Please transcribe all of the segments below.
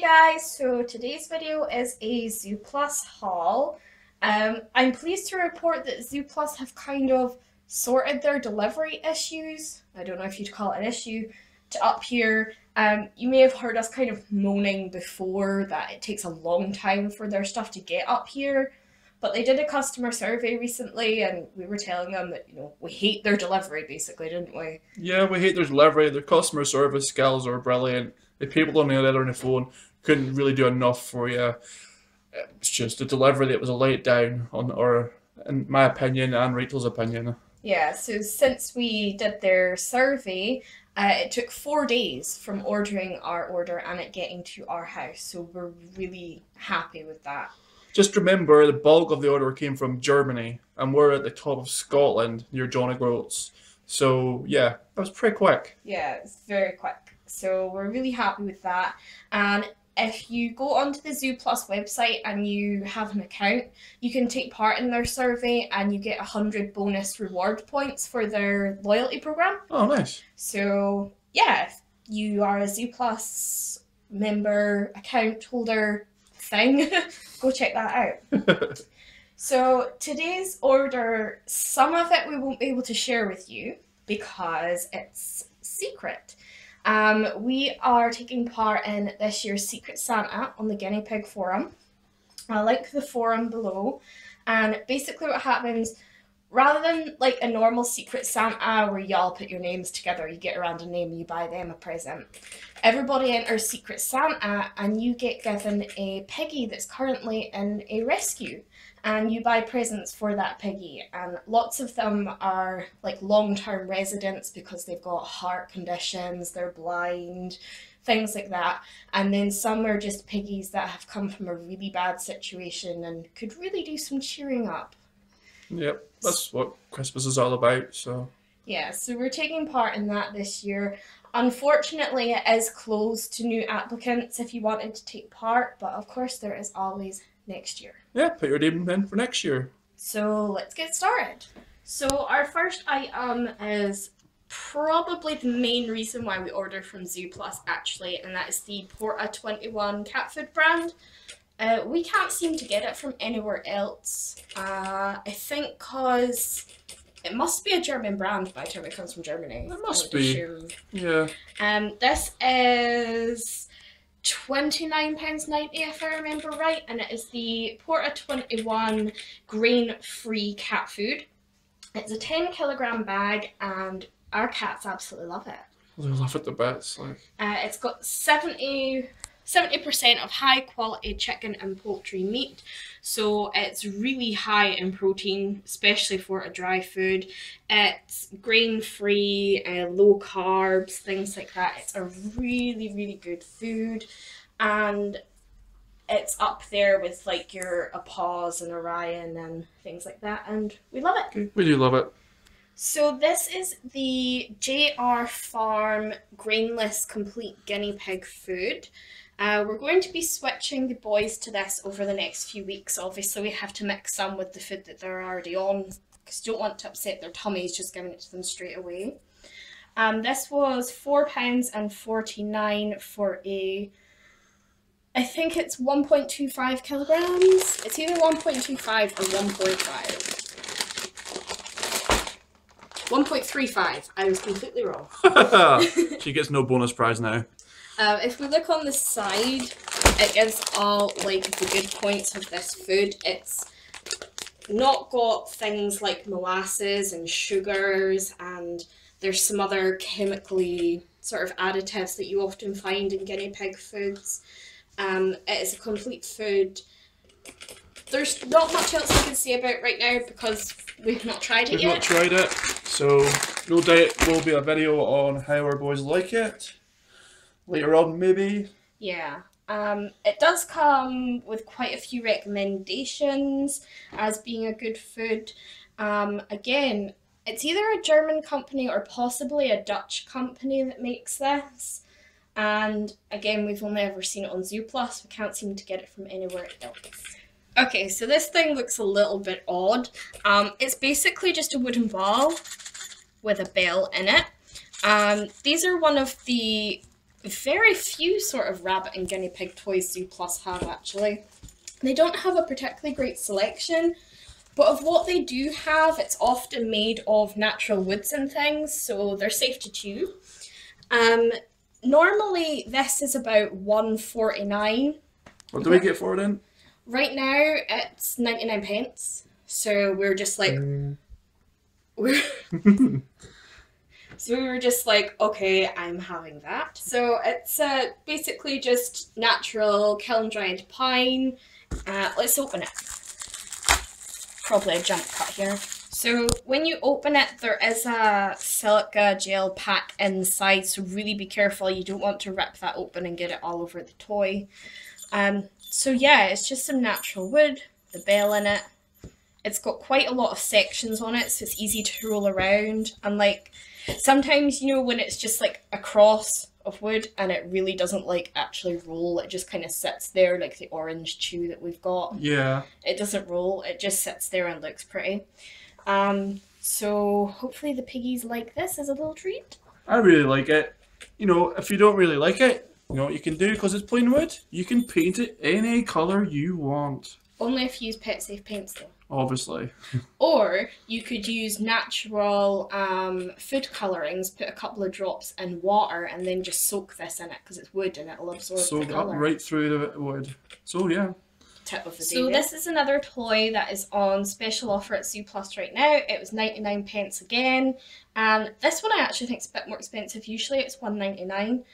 guys, so today's video is a Zooplus haul. Um, I'm pleased to report that Zooplus have kind of sorted their delivery issues. I don't know if you'd call it an issue to up here. Um, you may have heard us kind of moaning before that it takes a long time for their stuff to get up here. But they did a customer survey recently and we were telling them that, you know, we hate their delivery basically, didn't we? Yeah, we hate their delivery. Their customer service skills are brilliant. The people on the other end of the phone couldn't really do enough for you. It's just the delivery that was a letdown on, or in my opinion and Rachel's opinion. Yeah, so since we did their survey, uh, it took four days from ordering our order and it getting to our house. So we're really happy with that. Just remember the bulk of the order came from Germany and we're at the top of Scotland near John O'Groats. So yeah, that was pretty quick. Yeah, it's very quick. So we're really happy with that. And if you go onto the Zooplus website and you have an account, you can take part in their survey and you get 100 bonus reward points for their loyalty program. Oh, nice. So, yeah, if you are a Zooplus member, account holder thing, go check that out. so, today's order, some of it we won't be able to share with you because it's secret. Um, we are taking part in this year's Secret Santa on the Guinea Pig Forum. I'll link the forum below. And basically what happens, rather than like a normal Secret Santa where y'all put your names together, you get a random name you buy them a present, everybody enters Secret Santa and you get given a piggy that's currently in a rescue and you buy presents for that piggy. And lots of them are like long-term residents because they've got heart conditions they're blind things like that. And then some are just piggies that have come from a really bad situation and could really do some cheering up. Yep that's what christmas is all about so. Yeah so we're taking part in that this year. Unfortunately it is closed to new applicants if you wanted to take part but of course there is always next year. Yeah, put your name in for next year. So let's get started. So our first item is probably the main reason why we order from Zooplus actually, and that is the Porta 21 cat food brand. Uh, we can't seem to get it from anywhere else. Uh, I think because it must be a German brand by the time it comes from Germany. It must be. Assume. Yeah. Um, this is £29.90 if I remember right, and it is the Porta 21 grain free cat food. It's a 10 kilogram bag, and our cats absolutely love it. They love it the best. Like. Uh, it's got 70 70% of high quality chicken and poultry meat. So it's really high in protein, especially for a dry food. It's grain free, uh, low carbs, things like that. It's a really, really good food. And it's up there with like your a and Orijen and things like that. And we love it. We do love it. So this is the JR Farm Grainless Complete Guinea Pig Food. Uh, we're going to be switching the boys to this over the next few weeks. Obviously, we have to mix some with the food that they're already on because you don't want to upset their tummies just giving it to them straight away. Um, this was £4.49 for a, I think it's 1.25 kilograms. It's either 1.25 or 1.5. 1.35. I was completely wrong. she gets no bonus prize now. Um, if we look on the side, it gives all like the good points of this food. It's not got things like molasses and sugars and there's some other chemically sort of additives that you often find in guinea pig foods. Um, it is a complete food. There's not much else I can say about right now because we've not tried it we've yet. We've not tried it, so no doubt will be a video on how our boys like it later on, maybe. Yeah. Um, it does come with quite a few recommendations as being a good food. Um, again, it's either a German company or possibly a Dutch company that makes this. And again, we've only ever seen it on Zooplus. We can't seem to get it from anywhere else. Okay, so this thing looks a little bit odd. Um, it's basically just a wooden ball with a bell in it. Um, these are one of the very few sort of rabbit and guinea pig toys Zooplus have actually. They don't have a particularly great selection, but of what they do have, it's often made of natural woods and things, so they're safe to chew. Um, normally this is about 149 What do we get for it then? Right now it's 99 pence. So we're just like we're So we were just like, okay, I'm having that. So it's uh, basically just natural kiln dried pine. Uh, let's open it. Probably a jump cut here. So when you open it, there is a silica gel pack inside, so really be careful. You don't want to rip that open and get it all over the toy. Um, so yeah, it's just some natural wood, the bell in it. It's got quite a lot of sections on it, so it's easy to roll around. And like, sometimes, you know, when it's just like a cross of wood and it really doesn't like actually roll, it just kind of sits there like the orange chew that we've got. Yeah. It doesn't roll, it just sits there and looks pretty. Um, so hopefully the piggies like this as a little treat. I really like it. You know, if you don't really like it, you know what you can do because it's plain wood? You can paint it any colour you want. Only if you use pet safe paints though. Obviously. Or you could use natural um, food colourings, put a couple of drops in water, and then just soak this in it because it's wood and it'll absorb Soak the up colour. right through the wood. So yeah. Tip of the day. So this is another toy that is on special offer at Zooplus right now. It was 99 pence again. And this one I actually think is a bit more expensive. Usually it's 199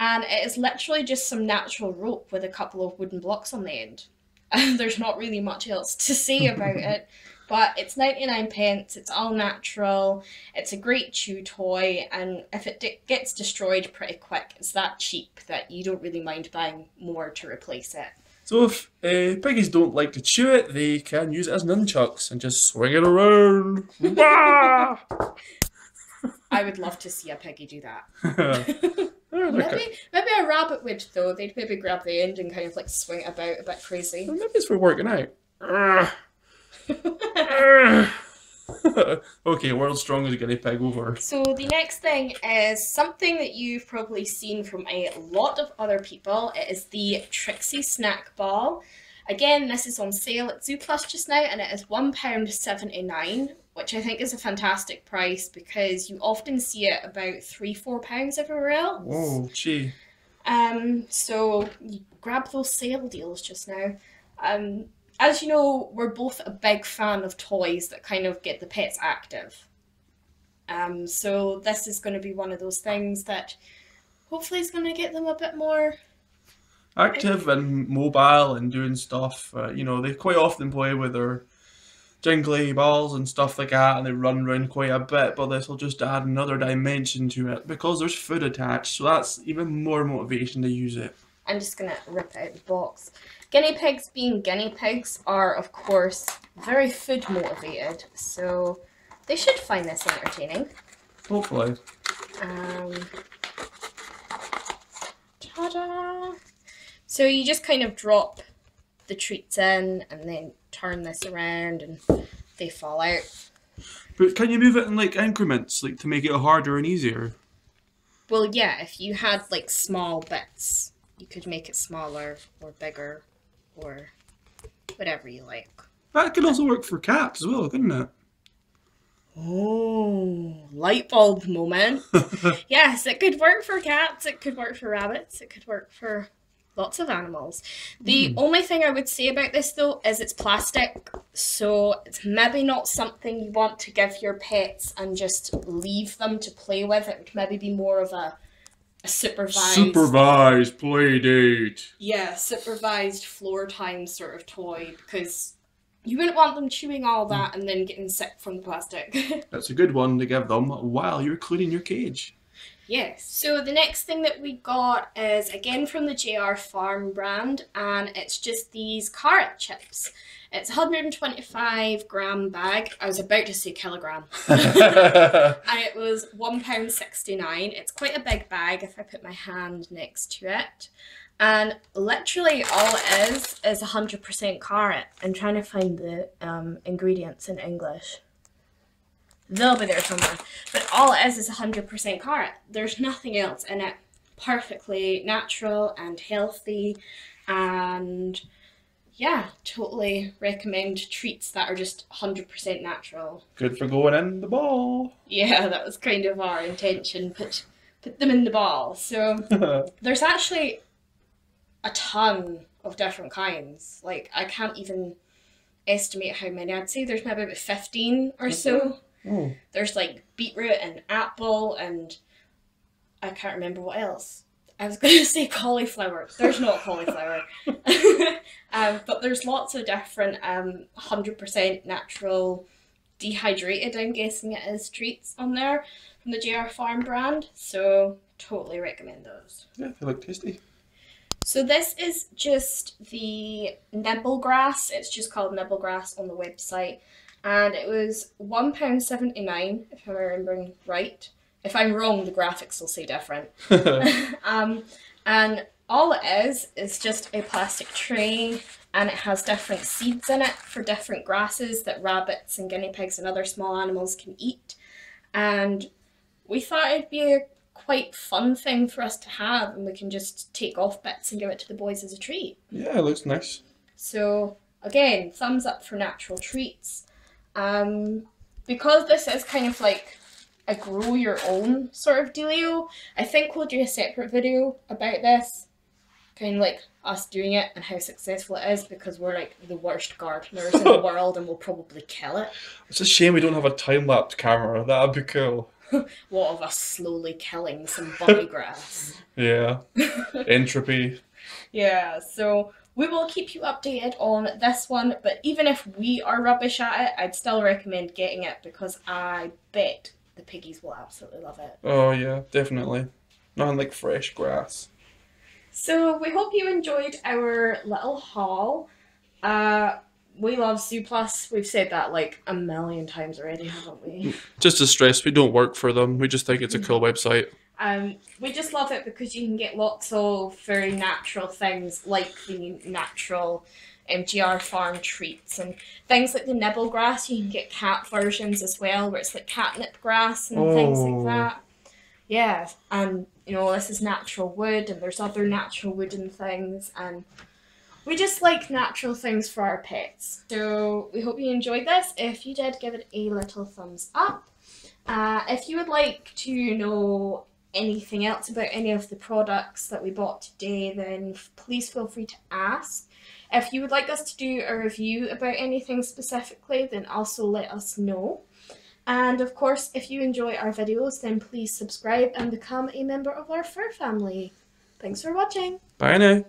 and it is literally just some natural rope with a couple of wooden blocks on the end. There's not really much else to say about it. But it's 99 pence, it's all natural, it's a great chew toy, and if it d- gets destroyed pretty quick, it's that cheap that you don't really mind buying more to replace it. So if uh, piggies don't like to chew it, they can use it as nunchucks and just swing it around. I would love to see a piggy do that. Maybe, maybe a rabbit would though. They'd maybe grab the end and kind of like swing it about a bit crazy. Well, Maybe it's for working out. Okay, world's strongest guinea pig over. So the next thing is something that you've probably seen from a lot of other people. It is the Trixie Snack Ball. Again, this is on sale at Zooplus just now, and it is one pound seventy nine, which I think is a fantastic price because you often see it about three, four pounds everywhere else. Whoa, gee. Um, so you grab those sale deals just now. Um, as you know, we're both a big fan of toys that kind of get the pets active. Um, so this is going to be one of those things that hopefully is going to get them a bit more. Active and mobile and doing stuff. Uh, you know, they quite often play with their jingly balls and stuff like that, and they run around quite a bit. But this will just add another dimension to it because there's food attached, so that's even more motivation to use it. I'm just going to rip out the box. Guinea pigs, being guinea pigs, are of course very food motivated, so they should find this entertaining. Hopefully. Um, ta-da! So you just kind of drop the treats in and then turn this around and they fall out. But can you move it in like increments, like to make it harder and easier? Well, yeah, if you had like small bits, you could make it smaller or bigger or whatever you like. That could also work for cats as well, couldn't it? Oh, light bulb moment. yes, it could work for cats, it could work for rabbits, it could work for lots of animals. The hmm. only thing I would say about this though is it's plastic, so it's maybe not something you want to give your pets and just leave them to play with. It would maybe be more of a, a supervised Supervised play date. yeah, supervised floor time sort of toy because you wouldn't want them chewing all hmm. that and then getting sick from the plastic. That's a good one to give them while you're cleaning your cage. Yes. So the next thing that we got is again from the JR Farm brand, and it's just these carrot chips. It's 125 gram bag. I was about to say kilogram. and it was £1.69. It's quite a big bag if I put my hand next to it. And literally all it is is 100% carrot. I'm trying to find the um, ingredients in English. They'll be there somewhere. But all it is is 100% carrot. There's nothing else in it. perfectly natural and healthy and yeah, totally recommend treats that are just 100% natural. Good for going in the ball. Yeah, that was kind of our intention. Put put them in the ball. So there's actually a ton of different kinds. Like I can't even estimate how many. I'd say there's maybe about 15 or so. Oh. There's like beetroot and apple and I can't remember what else. I was going to say cauliflower. There's not cauliflower. um, but there's lots of different um, 100% natural dehydrated, I'm guessing it is, treats on there from the JR Farm brand. So totally recommend those. Yeah, they look tasty. So this is just the nibble grass. It's just called nibble grass on the website. And it was £1.79 if I'm remembering right. If I'm wrong, the graphics will say different. um, and all it is is just a plastic tray and it has different seeds in it for different grasses that rabbits and guinea pigs and other small animals can eat. And we thought it'd be a quite fun thing for us to have and we can just take off bits and give it to the boys as a treat. yeah, it looks nice. So again, thumbs up for natural treats. Um, because this is kind of like a grow your own sort of dealio, I think we'll do a separate video about this. Kind of like us doing it and how successful it is because we're like the worst gardeners in the world and we'll probably kill it. It's a shame we don't have a time lapse camera. That'd be cool. What of us slowly killing some bunny grass? Yeah. Entropy. Yeah, so we will keep you updated on this one, but even if we are rubbish at it, I'd still recommend getting it because I bet the piggies will absolutely love it. Oh yeah, definitely. Nothing like fresh grass. So we hope you enjoyed our little haul. Uh, we love Zooplus. We've said that like a million times already, haven't we? Just to stress, we don't work for them. We just think it's a cool website. Um, we just love it because you can get lots of very natural things like the natural JR Farm treats and things like the nibble grass. You can get cat versions as well, where it's like catnip grass and things Oh. like that. Yeah, and you know this is natural wood, and there's other natural wooden things, and we just like natural things for our pets. So we hope you enjoyed this. If you did, give it a little thumbs up. Uh, if you would like to know anything else about any of the products that we bought today, then please feel free to ask. If you would like us to do a review about anything specifically, then also let us know. And of course, if you enjoy our videos, then please subscribe and become a member of our fur family. Thanks for watching. Bye now.